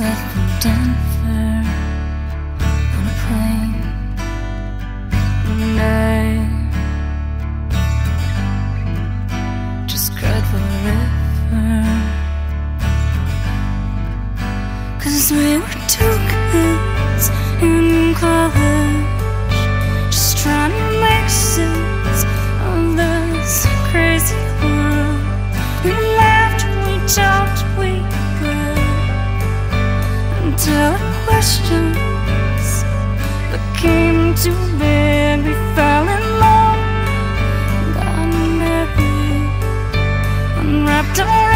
south of Denver. Until questions became too big. We fell in love, got married, our empty gifts.